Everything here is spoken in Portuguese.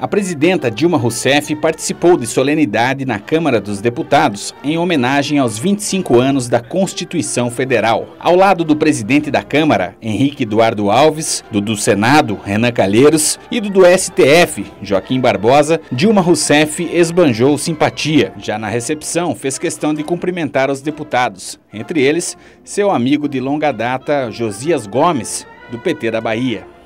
A presidenta Dilma Rousseff participou de solenidade na Câmara dos Deputados em homenagem aos 25 anos da Constituição Federal. Ao lado do presidente da Câmara, Henrique Eduardo Alves, do do Senado, Renan Calheiros, e do do STF, Joaquim Barbosa, Dilma Rousseff esbanjou simpatia. Já na recepção, fez questão de cumprimentar os deputados, entre eles, seu amigo de longa data Josias Gomes, do PT da Bahia.